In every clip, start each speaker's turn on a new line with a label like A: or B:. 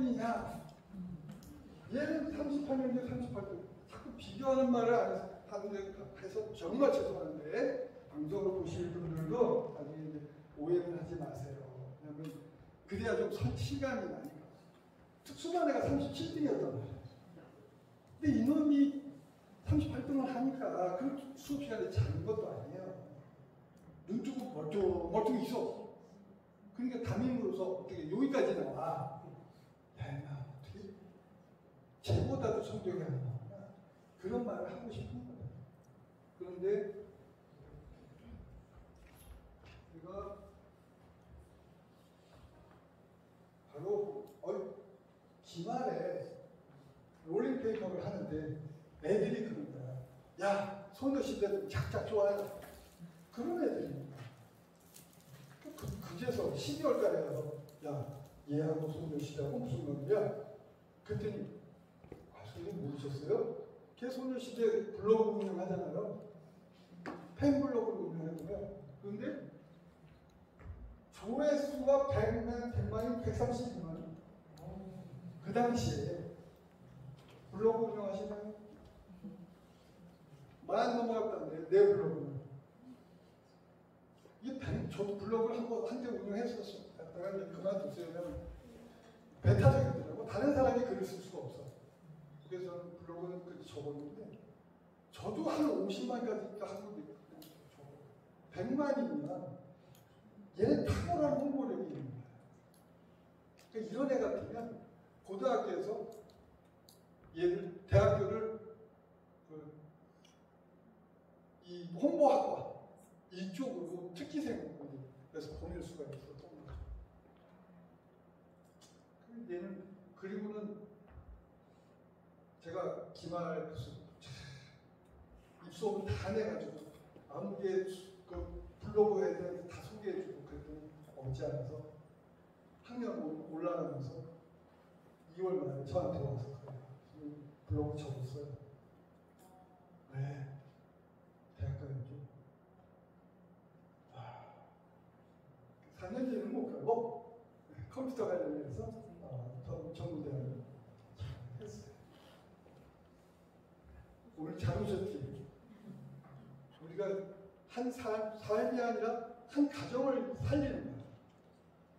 A: 38년이냐? 얘는 38년인데 38년. 자꾸 비교하는 말을 안 해서, 하는데, 해서 정말 죄송한데, 방송을 보실 분들도 나중에 이제 오해는 하지 마세요. 왜냐면, 그래야 좀 선- 시간이 나니까. 특수반 애가 37등이었단 말이에요. 근데 이놈이 38등을 하니까 그 수업 시간에 자는 것도 아니에요. 눈 뜨고 멀쩡, 멀쩡히 있어. 그러니까 담임으로서 어떻게 여기까지 나와. 쟤보다도 성적이 안 나오나. 그런 말을 하고 싶은 거예요. 그런데 우리가 바로 어, 기말에 롤링페이퍼를 하는데 애들이 그런 거야. 야, 소녀시대 작작 좋아해. 그런 애들입니다. 그, 그제서 12월 달에 가서 야, 얘하고 소녀시대하고 무슨 관계야? 그랬더니 모르셨어요? 걔 소녀시대 블로그 운영하잖아요. 팬블로그를 운영하잖아요. 그런데 조회수가 100만, 100만이 132만. 그 당시에 블로그 운영하시나요? 만 넘어갔다는데 내 블로그는 이게 백- 저도 블로그를 한번 한때 운영했었어. 내가 이제 그만뒀어요. 배타적이더라고. 다른 사람이 쓸 수가 없어. 저는 블로그는 그렇게 적었는데 저도 한 50만까지 한국에 100만이면 얘는 탁월한 홍보력이 있는 거야. 그러니까 이런 애 같으면 고등학교에서 얘를 대학교를 그, 이 홍보학과 이쪽으로 특기생으로 그래서 보낼 수가 있었던 거죠. 그 얘는 그리고는 제가 기말 그 입수업을 다 내가지고 아무게 그 블로그에 대해서 다 소개해주고 그랬더니 없지 않아서 학년 올- 올라가면서 2월 말에 저한테 와서 그래요. 블로그 적었어요. 왜? 대학 가야죠. 아, 4년제는 못 가고 컴퓨터 관련해서 어, 전- 전문대학을 했어요. 오늘 잘 오셨지? 우리가 한 사, 삶이 아니라 한 가정을 살리는 거예요.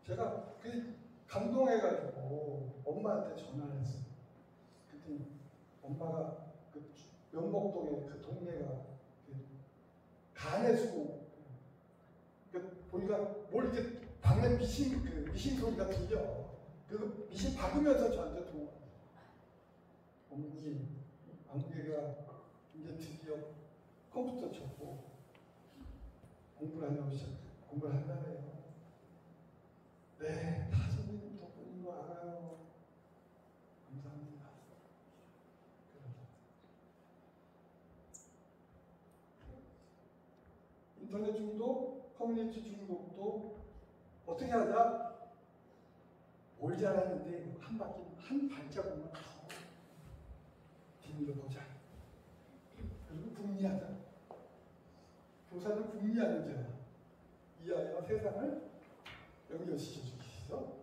A: 제가 그 감동해가지고 엄마한테 전화를 했어요. 그랬더니 엄마가 그 명목동에 그 동네가 그 간해수고 그 보니까 뭘 이렇게 방에 미신 그 미신 소리가 들려. 그 미신 박으면서 저한테 통화. 어머니, 안개가 이제 드디어 컴퓨터 쳤고 공부를 하려고 시작 공부를 한다네요. 네, 다 선생님 덕분인 거 알아요. 감사합니다. 인터넷 중독, 커뮤니티 중독도 어떻게 하자? 몰지 않았는데 한 바퀴 한 발자국만 더 궁리하자. 교사는 궁리하는 자. 이 아이와 세상을 연결시켜 주시죠.